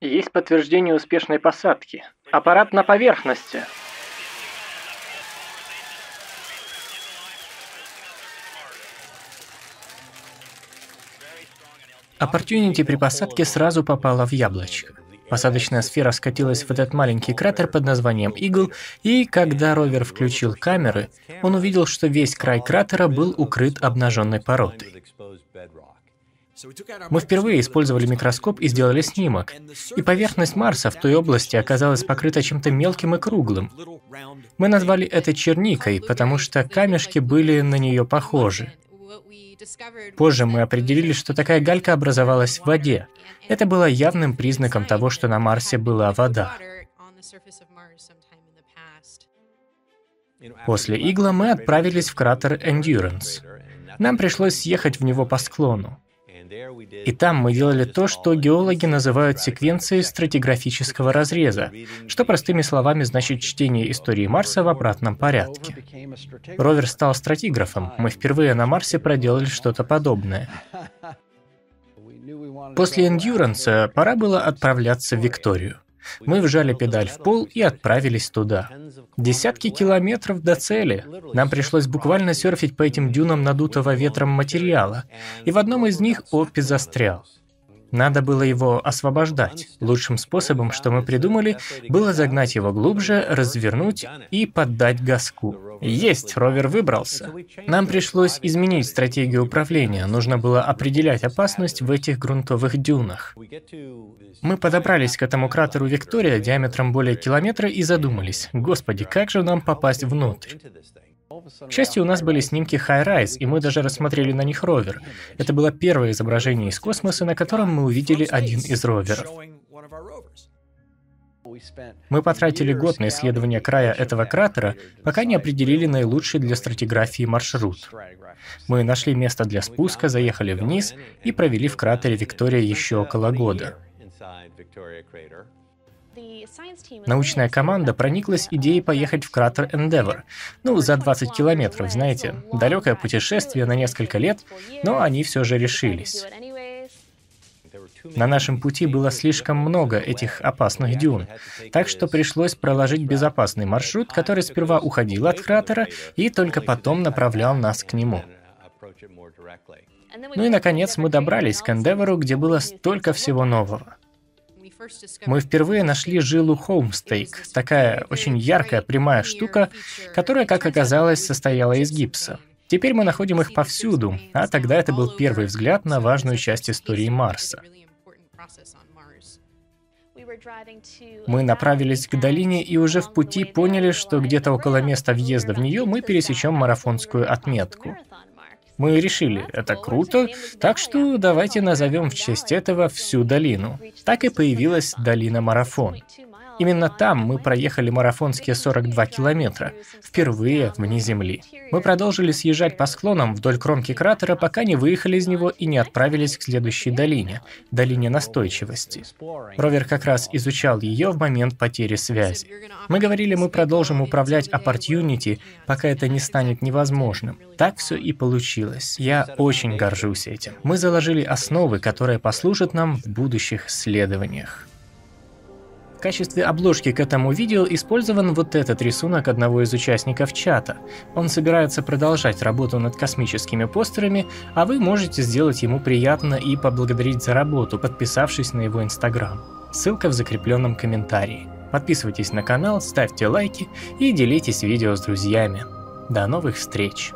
Есть подтверждение успешной посадки. Аппарат на поверхности. Opportunity при посадке сразу попала в яблочко. Посадочная сфера скатилась в этот маленький кратер под названием Игл, и когда ровер включил камеры, он увидел, что весь край кратера был укрыт обнаженной породой. Мы впервые использовали микроскоп и сделали снимок, и поверхность Марса в той области оказалась покрыта чем-то мелким и круглым. Мы назвали это черникой, потому что камешки были на нее похожи. Позже мы определили, что такая галька образовалась в воде. Это было явным признаком того, что на Марсе была вода. После Игла мы отправились в кратер Endurance. Нам пришлось съехать в него по склону. И там мы делали то, что геологи называют секвенцией стратиграфического разреза, что простыми словами значит чтение истории Марса в обратном порядке. Ровер стал стратиграфом, мы впервые на Марсе проделали что-то подобное. После Эндюранса пора было отправляться в Викторию. Мы вжали педаль в пол и отправились туда. Десятки километров до цели. Нам пришлось буквально серфить по этим дюнам надутого ветром материала, и в одном из них Оппи застрял. Надо было его освобождать. Лучшим способом, что мы придумали, было загнать его глубже, развернуть и поддать газку. Есть, ровер выбрался. Нам пришлось изменить стратегию управления. Нужно было определять опасность в этих грунтовых дюнах. Мы подобрались к этому кратеру Виктория диаметром более километра и задумались, господи, как же нам попасть внутрь? К счастью, у нас были снимки High-Rise, и мы даже рассмотрели на них ровер. Это было первое изображение из космоса, на котором мы увидели один из роверов. Мы потратили год на исследование края этого кратера, пока не определили наилучший для стратиграфии маршрут. Мы нашли место для спуска, заехали вниз и провели в кратере Виктория еще около года. Научная команда прониклась идеей поехать в кратер Endeavour. Ну, за 20 километров, знаете. Далекое путешествие на несколько лет, но они все же решились. На нашем пути было слишком много этих опасных дюн, так что пришлось проложить безопасный маршрут, который сперва уходил от кратера и только потом направлял нас к нему. Ну и, наконец, мы добрались к Эндевору, где было столько всего нового. Мы впервые нашли жилу Хоумстейк, такая очень яркая прямая штука, которая, как оказалось, состояла из гипса. Теперь мы находим их повсюду, а тогда это был первый взгляд на важную часть истории Марса. Мы направились к долине и уже в пути поняли, что где-то около места въезда в нее мы пересечем марафонскую отметку. Мы решили, это круто, так что давайте назовем в честь этого всю долину. Так и появилась долина Марафон. Именно там мы проехали марафонские 42 километра, впервые вне Земли. Мы продолжили съезжать по склонам вдоль кромки кратера, пока не выехали из него и не отправились к следующей долине, долине настойчивости. Ровер как раз изучал ее в момент потери связи. Мы говорили, мы продолжим управлять Opportunity, пока это не станет невозможным. Так все и получилось. Я очень горжусь этим. Мы заложили основы, которые послужат нам в будущих исследованиях качестве обложки к этому видео использован вот этот рисунок одного из участников чата. Он собирается продолжать работу над космическими постерами, а вы можете сделать ему приятно и поблагодарить за работу, подписавшись на его инстаграм. Ссылка в закрепленном комментарии. Подписывайтесь на канал, ставьте лайки и делитесь видео с друзьями. До новых встреч!